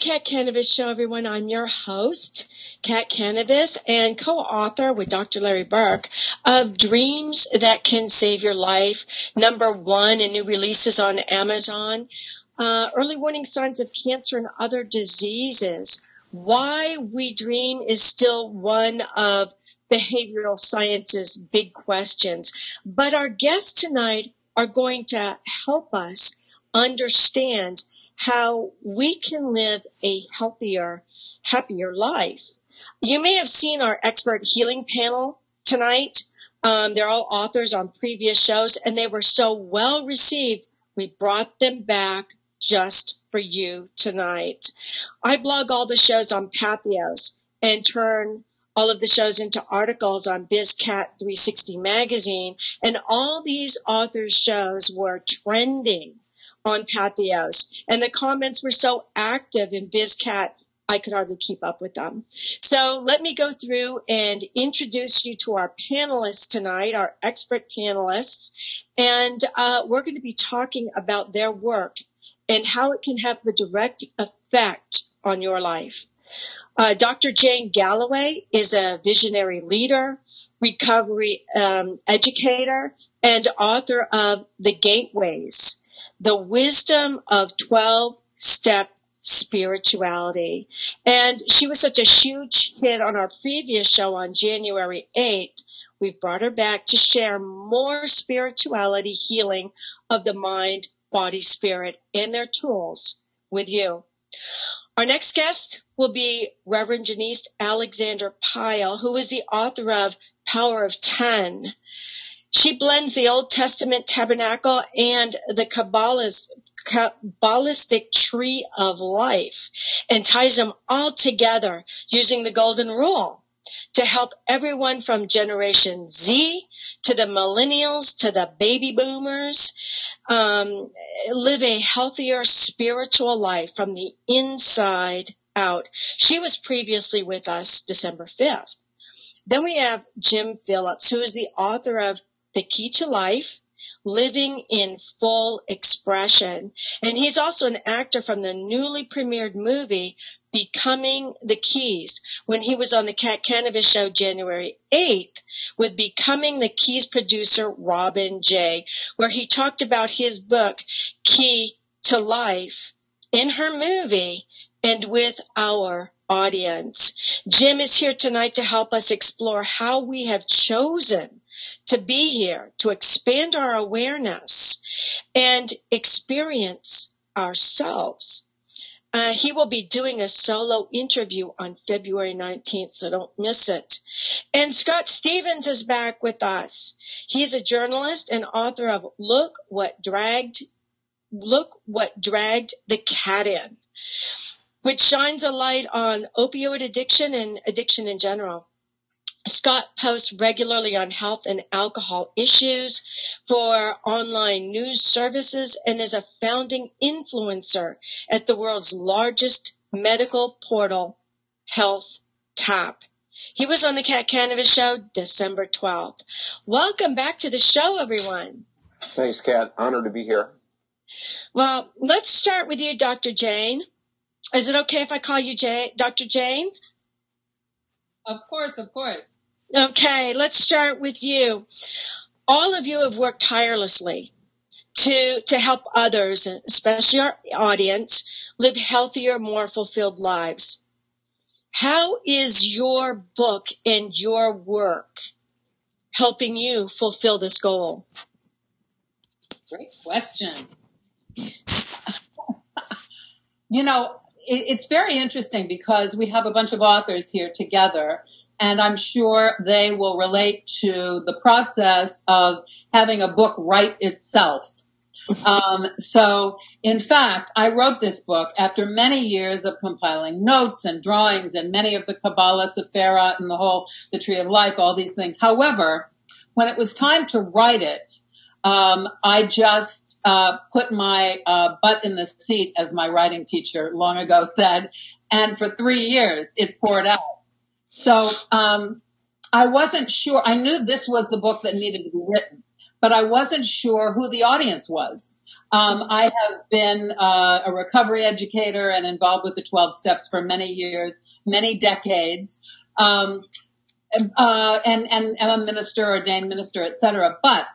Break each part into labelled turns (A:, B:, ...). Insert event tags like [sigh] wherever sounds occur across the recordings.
A: Kat Kanavos Show, everyone. I'm your host, Kat Kanavos, and co-author with Dr. Larry Burk of Dreams That Can Save Your Life, number one in new releases on Amazon. Uh, early warning signs of cancer and other diseases. Why we dream is still one of behavioral science's big questions. But our guests tonight are going to help us understand how we can live a healthier, happier life. You may have seen our expert healing panel tonight. Um, they're all authors on previous shows and they were so well received. We brought them back just for you tonight. I blog all the shows on Patheos and turn all of the shows into articles on BizCat 360 magazine. And all these authors' shows were trending on Patheos. And the comments were so active in BizCat, I could hardly keep up with them. So let me go through and introduce you to our panelists tonight, our expert panelists. And uh, we're going to be talking about their work and how it can have a direct effect on your life. Uh, Dr. Jane Galloway is a visionary leader, recovery um, educator, and author of The Gateways, The Wisdom of 12 Step Spirituality. And she was such a huge hit on our previous show on January 8th. We've brought her back to share more spirituality healing of the mind, body, spirit, and their tools with you. Our next guest will be Reverend Denise Alexander Pyle, who is the author of Power of Ten. She blends the Old Testament tabernacle and the Kabbalah's Kabbalistic tree of life and ties them all together using the golden rule to help everyone from Generation Z to the millennials to the baby boomers um, live a healthier spiritual life from the inside out. She was previously with us December 5th. Then we have Jim Phillips, who is the author of The Key to Life, Living in Full Expression. And he's also an actor from the newly premiered movie Becoming the Keys when he was on the Kat Kanavos Show January 8th with Becoming the Keys producer Robin Jay, where he talked about his book Key to Life in her movie and with our audience. Jim is here tonight to help us explore how we have chosen to be here to expand our awareness and experience ourselves uh, he will be doing a solo interview on February 19th, so don't miss it. And Scott Stevens is back with us. He's a journalist and author of Look What Dragged, Look What Dragged the Cat In, which shines a light on opioid addiction and addiction in general. Scott posts regularly on health and alcohol issues for online news services and is a founding influencer at the world's largest medical portal, Health Tap. He was on the Kat Kanavos Show December 12th. Welcome back to the show, everyone.
B: Thanks, Kat. Honored to be here.
A: Well, let's start with you, Dr. Jane. Is it okay if I call you Jane, Dr. Jane?
C: Of course, of course.
A: Okay, let's start with you. All of you have worked tirelessly to to help others, especially our audience, live healthier, more fulfilled lives. How is your book and your work helping you fulfill this goal?
C: Great question. [laughs] you know, it's very interesting because we have a bunch of authors here together and I'm sure they will relate to the process of having a book write itself. Um, so, in fact, I wrote this book after many years of compiling notes and drawings and many of the Kabbalah, Sephira, and the whole, the Tree of Life, all these things. However, when it was time to write it, um, I just uh, put my uh, butt in the seat, as my writing teacher long ago said, and for three years it poured out. So um, I wasn't sure. I knew this was the book that needed to be written, but I wasn't sure who the audience was. Um, I have been uh, a recovery educator and involved with the 12 steps for many years, many decades. Um, uh, and, and am a minister, ordained minister, etc. But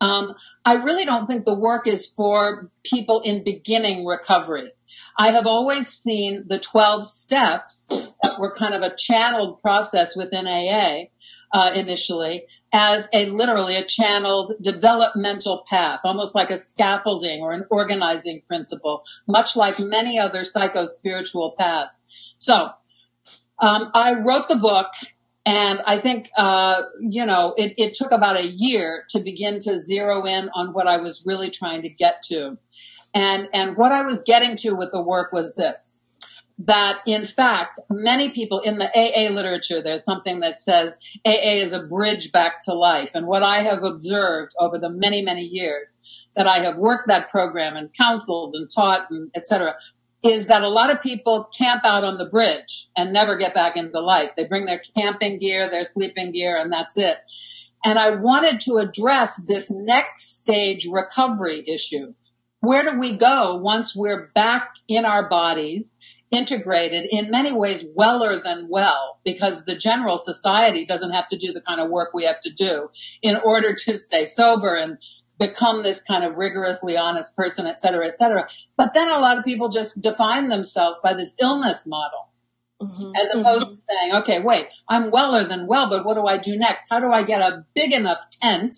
C: um, I really don't think the work is for people in beginning recovery. I have always seen the 12 steps that were kind of a channeled process within AA uh, initially as a literally a channeled developmental path, almost like a scaffolding or an organizing principle, much like many other psycho spiritual paths. So um, I wrote the book and I think, uh, you know, it, it took about a year to begin to zero in on what I was really trying to get to. And, and what I was getting to with the work was this, that in fact, many people in the AA literature, there's something that says AA is a bridge back to life. And what I have observed over the many, many years that I have worked that program and counseled and taught and et cetera, is that a lot of people camp out on the bridge and never get back into life. They bring their camping gear, their sleeping gear, and that's it. And I wanted to address this next stage recovery issue. Where do we go once we're back in our bodies, integrated in many ways weller than well, because the general society doesn't have to do the kind of work we have to do in order to stay sober and become this kind of rigorously honest person, et cetera, et cetera. But then a lot of people just define themselves by this illness model. Mm-hmm. As opposed mm-hmm. to saying, okay, wait, I'm weller than well, but what do I do next? How do I get a big enough tent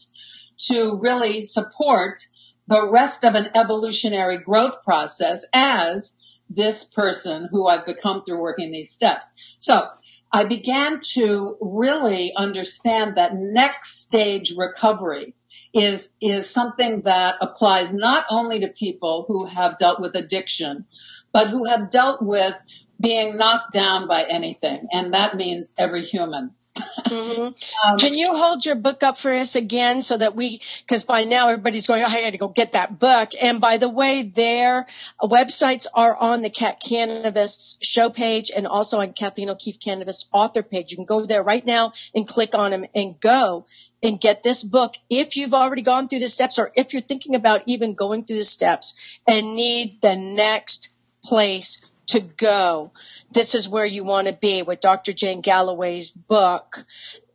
C: to really support the rest of an evolutionary growth process as this person who I've become through working these steps? So I began to really understand that next stage recovery is is something that applies not only to people who have dealt with addiction, but who have dealt with being knocked down by anything, and that means every human.
A: Mm-hmm. [laughs] um, Can you hold your book up for us again so that we, because by now everybody's going, oh, I got to go get that book. And by the way, their websites are on the Kat Kanavos show page and also on Kathleen O'Keefe Kanavos author page. You can go there right now and click on them and go and get this book if you've already gone through the steps or if you're thinking about even going through the steps and need the next place to go. This is where you want to be with Dr. Jane Galloway's book,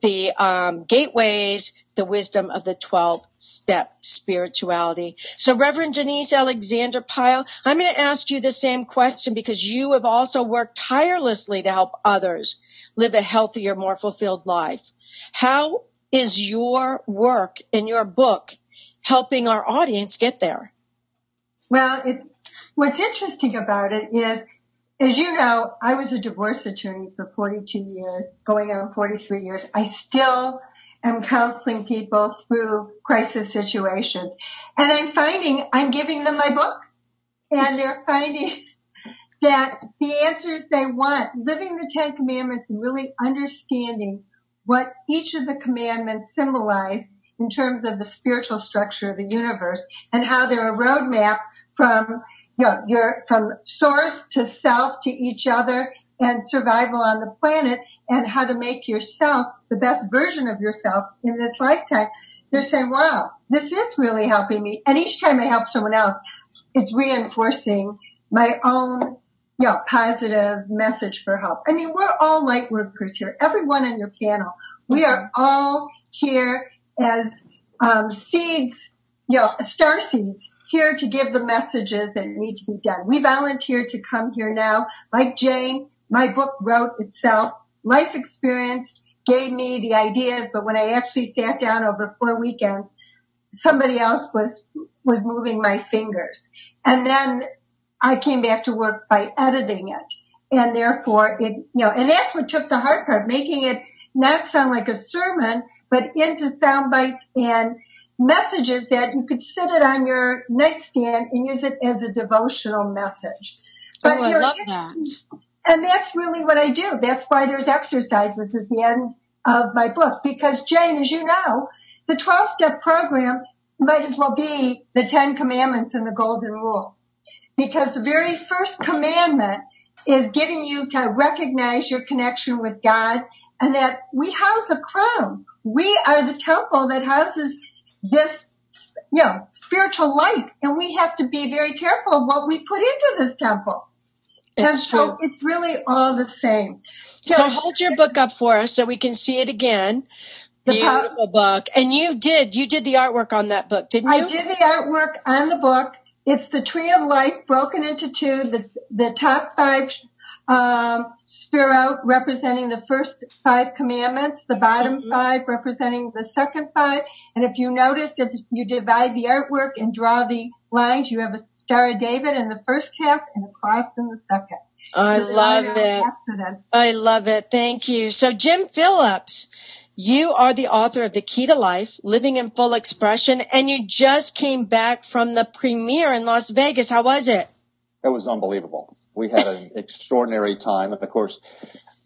A: The um, Gateways, The Wisdom of the 12 Step Spirituality. So Reverend Denise Alexander Pyle, I'm going to ask you the same question because you have also worked tirelessly to help others live a healthier, more fulfilled life. How is your work in your book helping our audience get there?
D: Well, it, what's interesting about it is, as you know, I was a divorce attorney for 42 years, going on 43 years. I still am counseling people through crisis situations. And I'm finding I'm giving them my book and they're finding that the answers they want, living the Ten Commandments and really understanding what each of the commandments symbolize in terms of the spiritual structure of the universe and how they're a roadmap from you know, your from source to self to each other and survival on the planet and how to make yourself the best version of yourself in this lifetime. They're saying, wow, this is really helping me. And each time I help someone else, it's reinforcing my own you know, positive message for help. I mean, we're all light workers here. Everyone on your panel, we are all here as um, seeds, you know, star seeds here to give the messages that need to be done. We volunteered to come here now. Like Jane, my book wrote itself. Life experience gave me the ideas, but when I actually sat down over four weekends, somebody else was was moving my fingers. And then I came back to work by editing it. And therefore it, you know, and that's what took the hard part, making it not sound like a sermon, but into sound bites and messages that you could sit it on your nightstand and use it as a devotional message.
A: But, oh, I love that.
D: And that's really what I do. That's why there's exercises at the end of my book. Because Jane, as you know, the 12 step program might as well be the 10 commandments and the golden rule because the very first commandment is getting you to recognize your connection with God and that we house a crown. We are the temple that houses this you know, spiritual light and we have to be very careful of what we put into this temple.
A: It's
D: and so
A: true.
D: it's really all the same.
A: So hold your book up for us so we can see it again.
D: The
A: Beautiful book. And you did, you did the artwork on that book, didn't you?
D: I did the artwork on the book. It's the tree of life broken into two. The the top five um, out representing the first five commandments, the bottom
A: Mhm.
D: five representing the second five. And if you notice, if you divide the artwork and draw the lines, you have a Star of David in the first half and a cross in the second.
A: I love it. I love it. Thank you. So Jim Phillips, you are the author of The Key to Life, Living in Full Expression, and you just came back from the premiere in Las Vegas. How was it?
B: It was unbelievable. We had an [laughs] extraordinary time. And of course,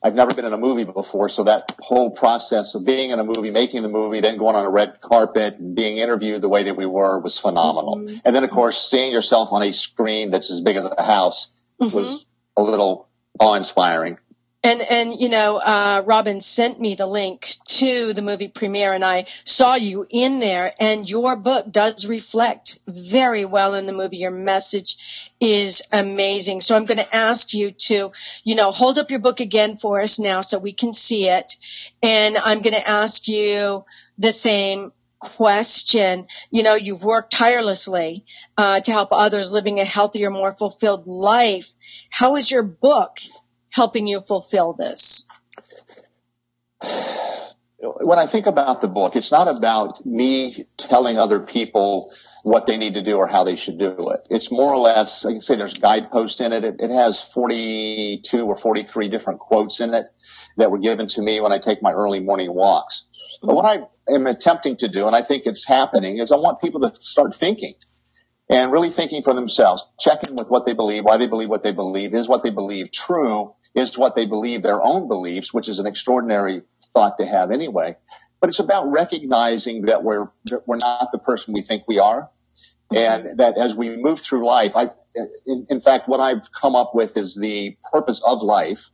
B: I've never been in a movie before. So that whole process of being in a movie, making the movie, then going on a red carpet and being interviewed the way that we were was phenomenal.
A: Mhm.
B: And then of course, seeing yourself on a screen that's as big as a house
A: Mhm.
B: was a little awe inspiring.
A: And and you know, uh, Robin sent me the link to the movie premiere, and I saw you in there. And your book does reflect very well in the movie. Your message is amazing. So I'm going to ask you to, you know, hold up your book again for us now, so we can see it. And I'm going to ask you the same question. You know, you've worked tirelessly uh, to help others living a healthier, more fulfilled life. How is your book helping you fulfill this?
B: when I think about the book, it's not about me telling other people what they need to do or how they should do it. It's more or less, I can say there's guideposts in it. It, it has 42 or 43 different quotes in it that were given to me when I take my early morning walks. But what I am attempting to do, and I think it's happening, is I want people to start thinking and really thinking for themselves, checking with what they believe, why they believe what they believe, is what they believe true, is what they believe their own beliefs, which is an extraordinary thought to have anyway. But it's about recognizing that we're that we're not the person we think we are, and mm-hmm. that as we move through life, I, in, in fact, what I've come up with is the purpose of life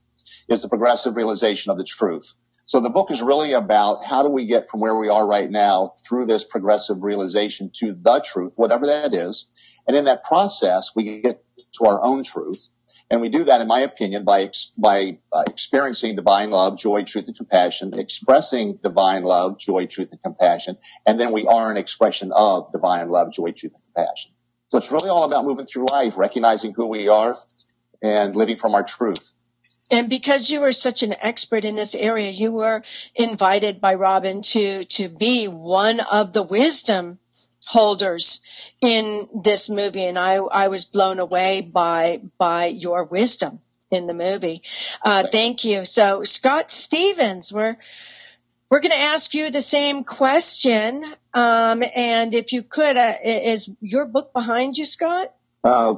B: is the progressive realization of the truth. So the book is really about how do we get from where we are right now through this progressive realization to the truth, whatever that is. And in that process, we get to our own truth. And we do that, in my opinion, by, by uh, experiencing divine love, joy, truth, and compassion, expressing divine love, joy, truth, and compassion. And then we are an expression of divine love, joy, truth, and compassion. So it's really all about moving through life, recognizing who we are and living from our truth.
A: And because you are such an expert in this area, you were invited by Robin to, to be one of the wisdom holders in this movie. And I, I was blown away by, by your wisdom in the movie. Uh, thank you. So Scott Stevens, we're, we're going to ask you the same question. Um, and if you could, uh, is your book behind you, Scott?
E: Uh,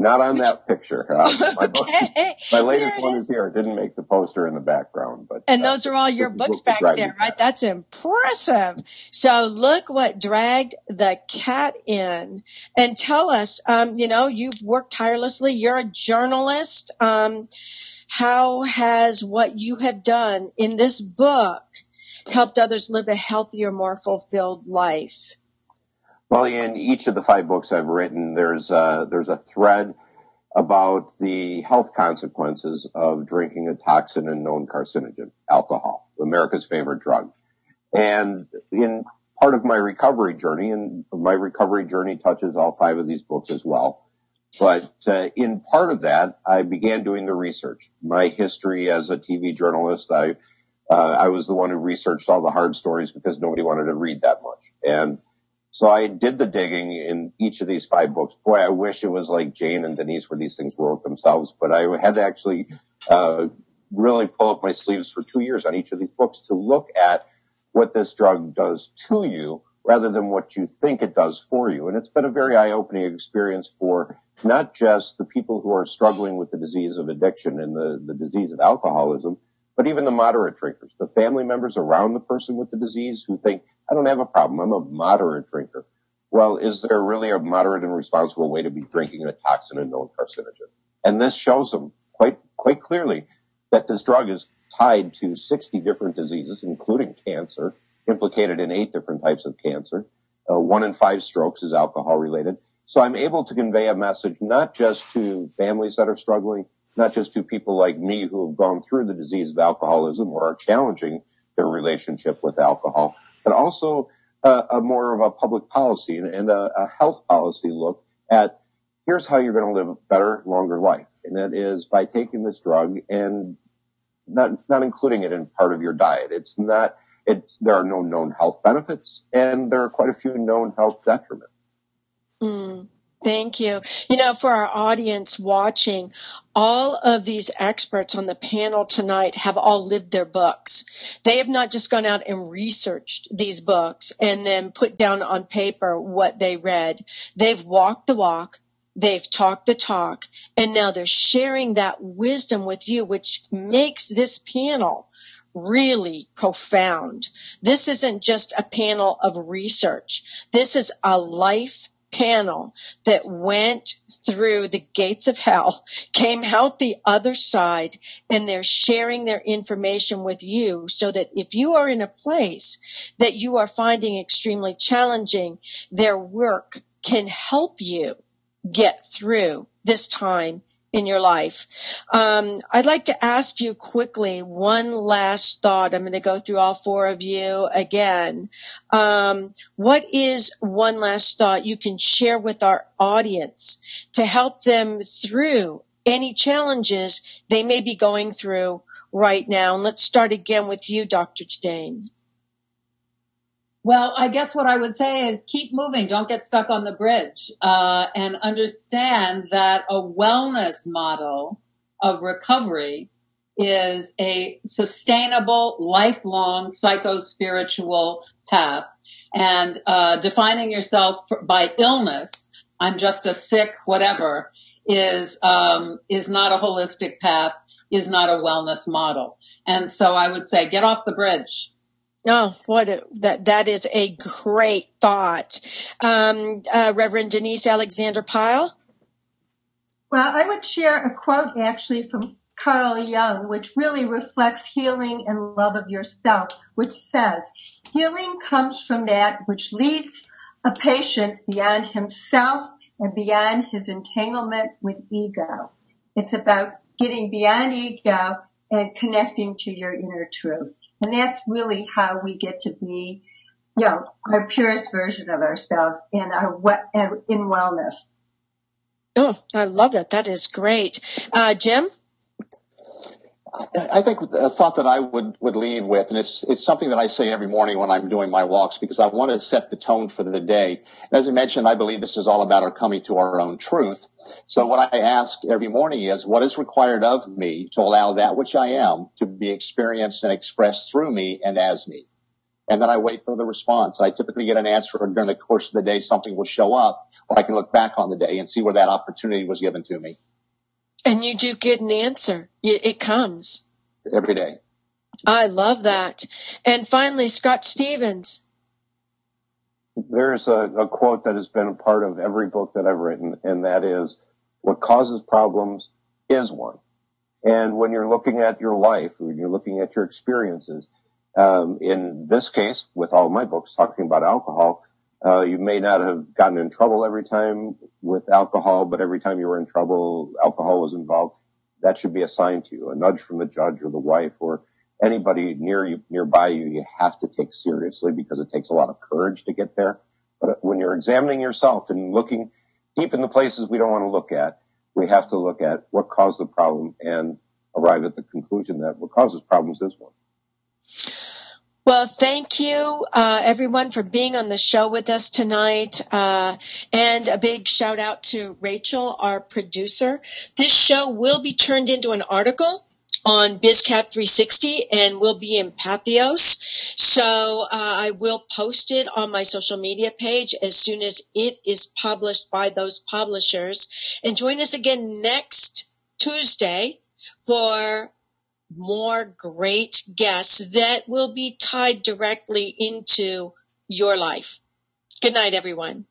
E: not on that [laughs] picture. Uh, my, book,
A: okay.
E: my latest one
A: is.
E: here. It didn't make the poster in the background, but
A: And
E: uh,
A: those are all your books back there, right?
E: that.
A: That's impressive. So look what dragged the cat in. And tell us, um, you know, you've worked tirelessly. You're a journalist. Um, how has what you have done in this book helped others live a healthier, more fulfilled life?
E: Well, in each of the five books I've written, there's uh, there's a thread about the health consequences of drinking a toxin and known carcinogen, alcohol, America's favorite drug. And in part of my recovery journey, and my recovery journey touches all five of these books as well. But uh, in part of that, I began doing the research. My history as a TV journalist, I uh, I was the one who researched all the hard stories because nobody wanted to read that much. And so I did the digging in each of these five books. Boy, I wish it was like Jane and Denise where these things wrote themselves, but I had to actually uh, really pull up my sleeves for two years on each of these books to look at what this drug does to you rather than what you think it does for you. And it's been a very eye-opening experience for not just the people who are struggling with the disease of addiction and the, the disease of alcoholism, but even the moderate drinkers, the family members around the person with the disease who think, I don't have a problem. I'm a moderate drinker. Well, is there really a moderate and responsible way to be drinking a toxin and known carcinogen? And this shows them quite, quite clearly that this drug is tied to 60 different diseases, including cancer, implicated in eight different types of cancer, Uh, one in five strokes is alcohol related. So I'm able to convey a message not just to families that are struggling, not just to people like me who have gone through the disease of alcoholism or are challenging their relationship with alcohol, but also uh, a more of a public policy and, and a, a, health policy look at here's how you're going to live a better, longer life. And that is by taking this drug and not, not including it in part of your diet. It's not, it, there are no known health benefits and there are quite a few known health detriments.
A: Mm. Thank you. You know, for our audience watching, all of these experts on the panel tonight have all lived their books. They have not just gone out and researched these books and then put down on paper what they read. They've walked the walk. They've talked the talk and now they're sharing that wisdom with you, which makes this panel really profound. This isn't just a panel of research. This is a life panel that went through the gates of hell, came out the other side, and they're sharing their information with you so that if you are in a place that you are finding extremely challenging, their work can help you get through this time in your life. Um, I'd like to ask you quickly one last thought. I'm going to go through all four of you again. Um, what is one last thought you can share with our audience to help them through any challenges they may be going through right now? And let's start again with you, Dr. Jane.
C: Well, I guess what I would say is keep moving. Don't get stuck on the bridge, uh, and understand that a wellness model of recovery is a sustainable, lifelong psycho-spiritual path. And uh, defining yourself by illness, I'm just a sick whatever, is um, is not a holistic path, is not a wellness model. And so I would say get off the bridge
A: Oh, what a, that that is a great thought, um, uh, Reverend Denise Alexander Pyle.
D: Well, I would share a quote actually from Carl Jung, which really reflects healing and love of yourself, which says, healing comes from that which leads a patient beyond himself and beyond his entanglement with ego. It's about getting beyond ego and connecting to your inner truth. And that's really how we get to be, you know, our purest version of ourselves in our in wellness.
A: Oh, I love that. That is great. Uh, Jim?
B: I think a thought that I would, would leave with, and it's, it's something that I say every morning when I'm doing my walks because I want to set the tone for the day. As I mentioned, I believe this is all about our coming to our own truth. So what I ask every morning is what is required of me to allow that which I am to be experienced and expressed through me and as me. And then I wait for the response. I typically get an answer during the course of the day. Something will show up or I can look back on the day and see where that opportunity was given to me.
A: And you do get an answer. It comes.
B: Every day.
A: I love that. And finally, Scott Stevens.
E: There's a, a, quote that has been a part of every book that I've written, and that is, what causes problems is one. And when you're looking at your life, when you're looking at your experiences, um, in this case, with all my books talking about alcohol, uh, you may not have gotten in trouble every time with alcohol, but every time you were in trouble, alcohol was involved. That should be assigned to you, a nudge from the judge or the wife or anybody near you, nearby you, you have to take seriously because it takes a lot of courage to get there. But when you're examining yourself and looking deep in the places we don't want to look at, we have to look at what caused the problem and arrive at the conclusion that what causes problems is one.
A: Well, thank you, uh, everyone, for being on the show with us tonight. Uh, and a big shout out to Rachel, our producer. This show will be turned into an article on BizCat 360 and will be in Patheos. So uh, I will post it on my social media page as soon as it is published by those publishers. And join us again next Tuesday for more great guests that will be tied directly into your life. Good night, everyone.